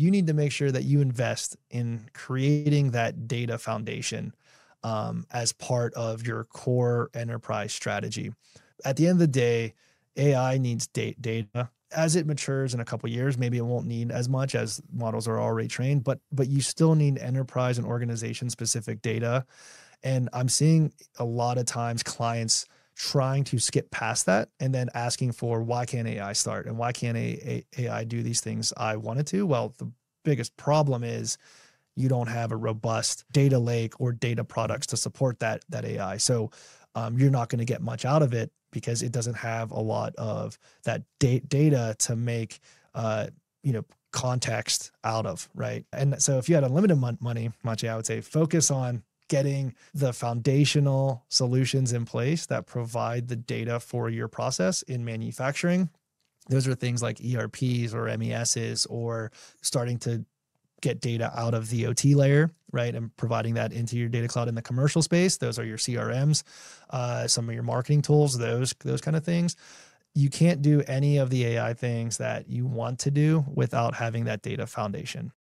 you need to make sure that you invest in creating that data foundation um, as part of your core enterprise strategy. At the end of the day, AI needs data. As it matures in a couple years, maybe it won't need as much as models are already trained, but but you still need enterprise and organization specific data. And I'm seeing a lot of times clients trying to skip past that and then asking for why can't AI start and why can't AI do these things I wanted to? Well, the biggest problem is you don't have a robust data lake or data products to support that that AI. So um, you're not going to get much out of it because it doesn't have a lot of that da- data to make uh, you know context out of, right? And so if you had unlimited mon- money, Machi, I would say focus on getting the foundational solutions in place that provide the data for your process in manufacturing. Those are things like ERPs or MESs or starting to get data out of the OT layer, right? And providing that into your data cloud in the commercial space. Those are your CRMs, uh, some of your marketing tools, those, those kind of things. You can't do any of the AI things that you want to do without having that data foundation.